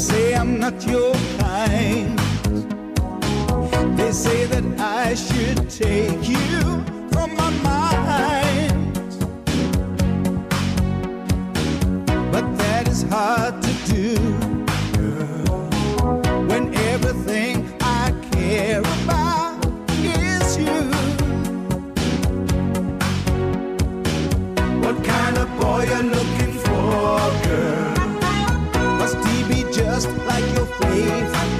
say I'm not your kind. They say that I should take you from my mind. But that is hard to do when everything I care about is you. What kind of boy you're looking just like your favorite